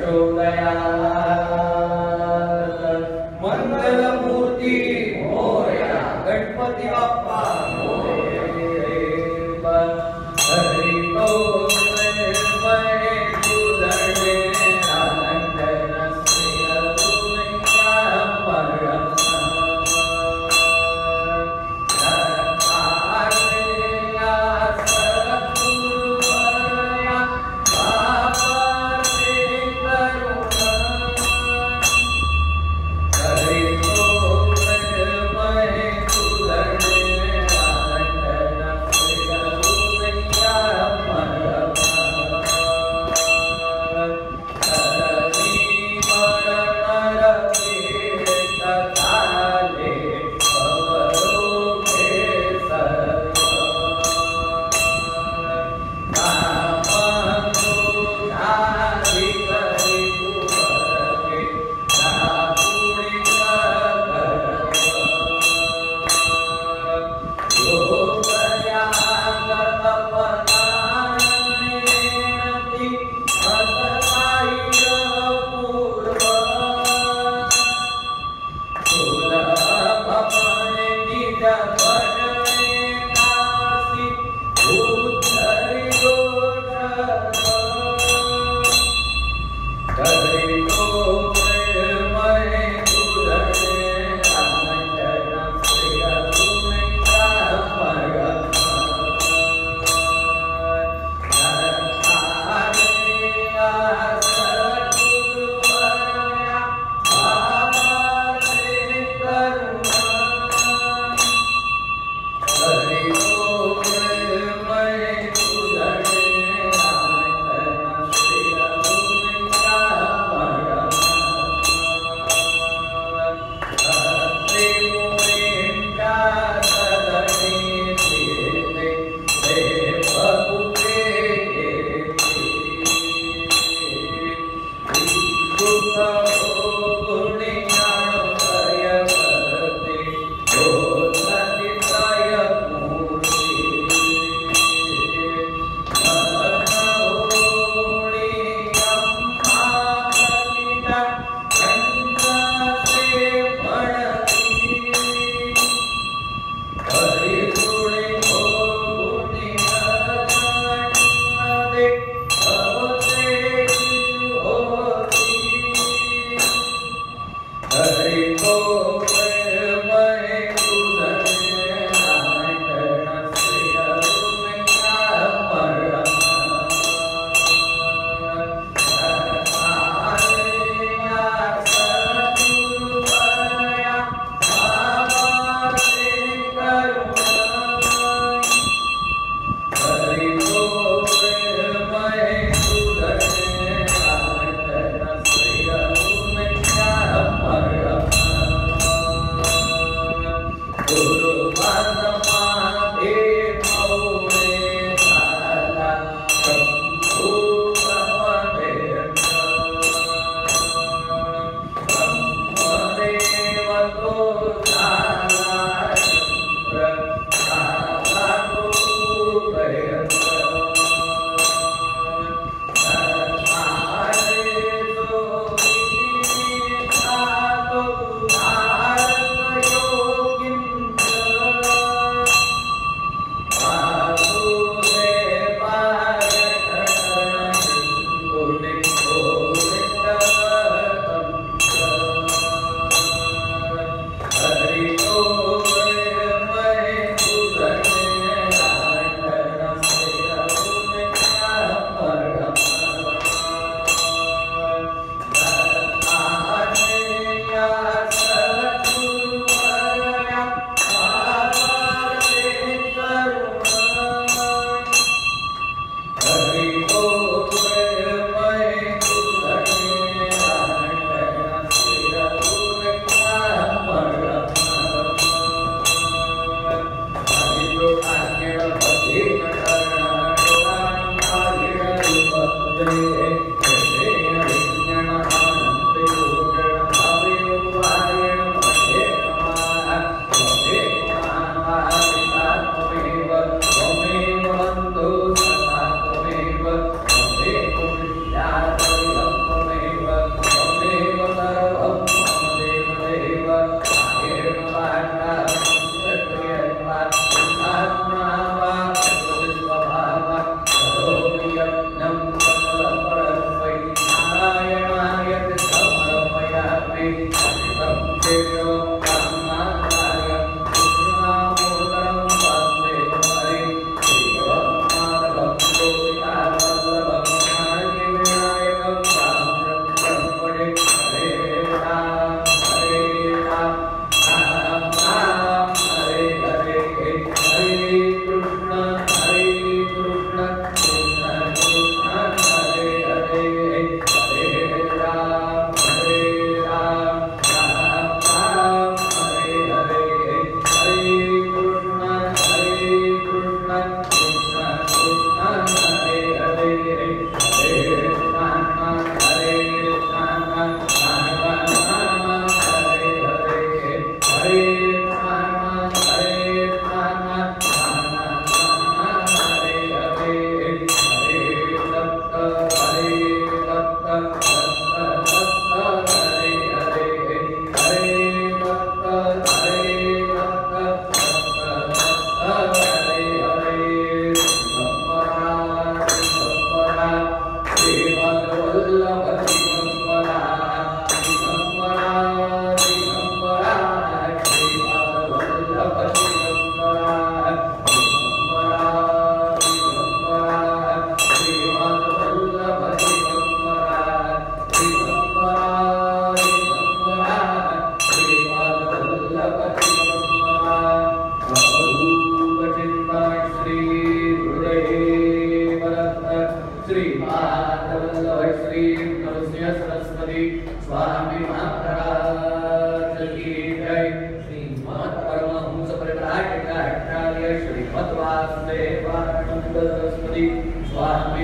चोदया